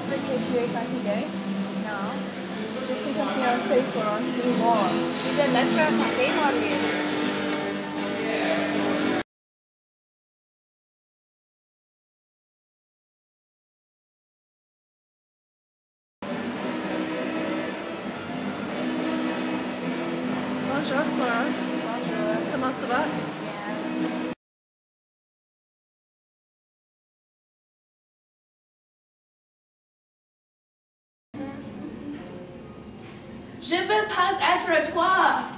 ce que tu es fatigué Non. Je suis ton fiancé, Florence, dis-moi. Tu te lettre à taper, Maurice. Bonjour Florence. Bonjour. Comment ça va? Je veux pas être toi.